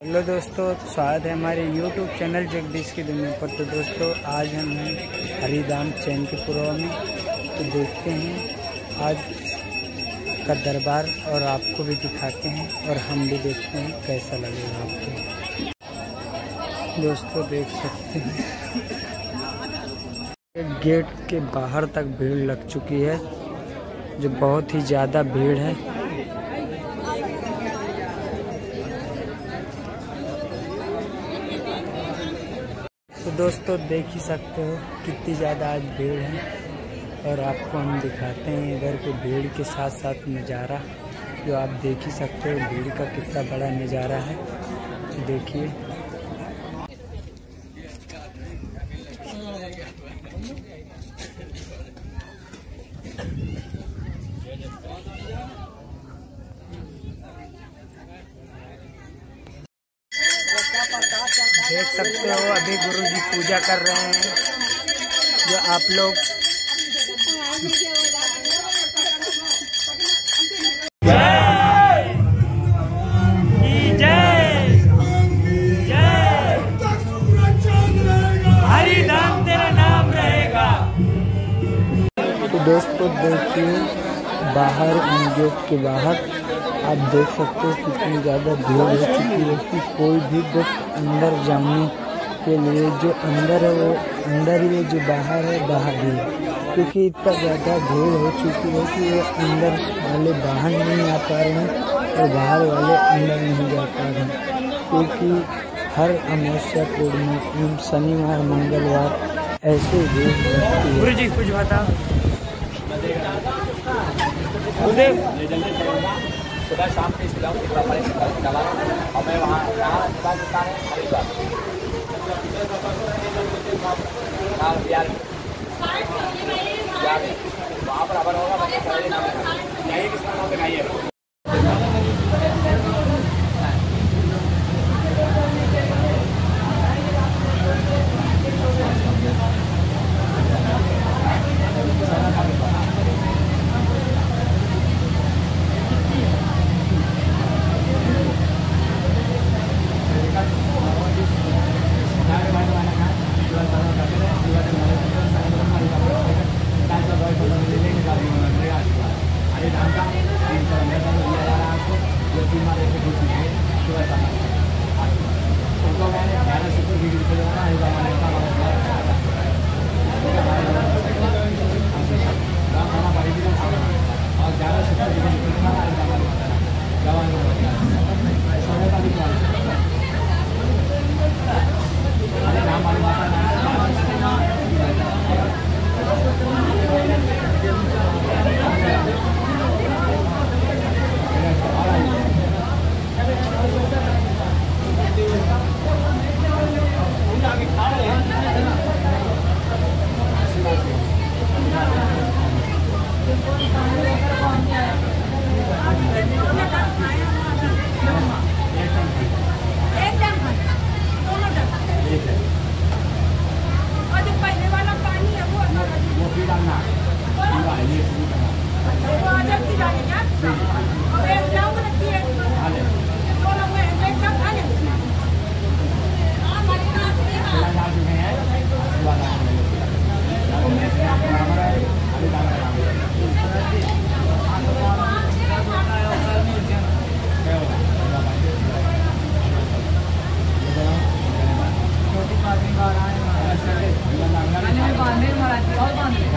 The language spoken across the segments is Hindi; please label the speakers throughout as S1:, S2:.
S1: हेलो दोस्तों, स्वागत है हमारे यूट्यूब चैनल जगदीश की दुनिया पर। तो दोस्तों, आज हम हैं हरिधाम चैनपुरा में। तो देखते हैं आज का दरबार और आपको भी दिखाते हैं और हम भी देखते हैं कैसा लगेगा आपको। दोस्तों, देख सकते हैं। गेट के बाहर तक भीड़ लग चुकी है, जो बहुत ही ज़्यादा भीड़ है। दोस्तों, देख ही सकते हो कितनी ज़्यादा आज भीड़ है। और आपको हम दिखाते हैं इधर के भीड़ के साथ साथ नज़ारा, जो आप देख ही सकते हो। भीड़ का कितना बड़ा नज़ारा है। देखिए। देख सकते हो, अभी गुरु जी पूजा कर रहे हैं। जो आप लोग तो दोस्तों, देखिए, बाहर गेट के बाहर आप देख सकते हो कितनी ज़्यादा भीड़ हो चुकी है कि कोई भी व्यक्ति अंदर जाने के लिए जो अंदर है वो अंदर ही है जो बाहर है बाहर ही है। क्योंकि इतना ज़्यादा भीड़ हो चुकी है कि वो अंदर वाले बाहर नहीं आ पा रहे हैं और बाहर वाले अंदर नहीं जा पा रहे हैं। क्योंकि हर अमावस्या पूर्णिमा शनिवार मंगलवार ऐसे भीड़
S2: गुरु जी कुछ बता
S3: सुबह शाम के कितना पड़े डला और मैं वहाँ यहाँ दुकान दुकान है हरिद्वार हाँ बिहार बिहार वहाँ पर अवर होगा बच्चे सवेरे नाम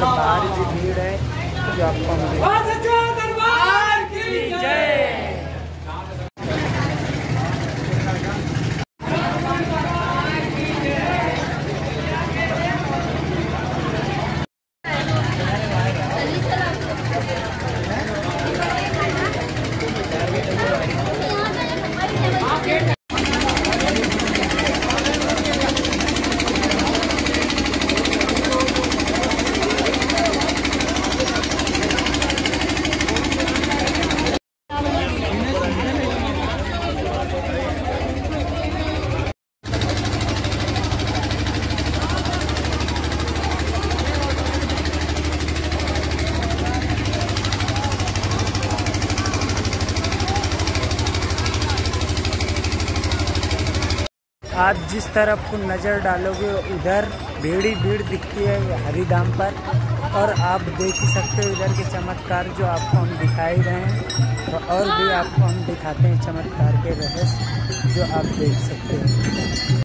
S1: बाहर भीड़ है जो आपको हम दिखा-
S3: दरबार की जय
S1: आप जिस तरफ़ को नज़र डालोगे, उधर भीड़ ही भीड़ दिखती है हरिधाम पर। और आप देख ही सकते हो इधर के चमत्कार जो आपको हम दिखाई रहे हैं। तो और भी आपको हम दिखाते हैं चमत्कार के रहस्य जो आप देख सकते हो।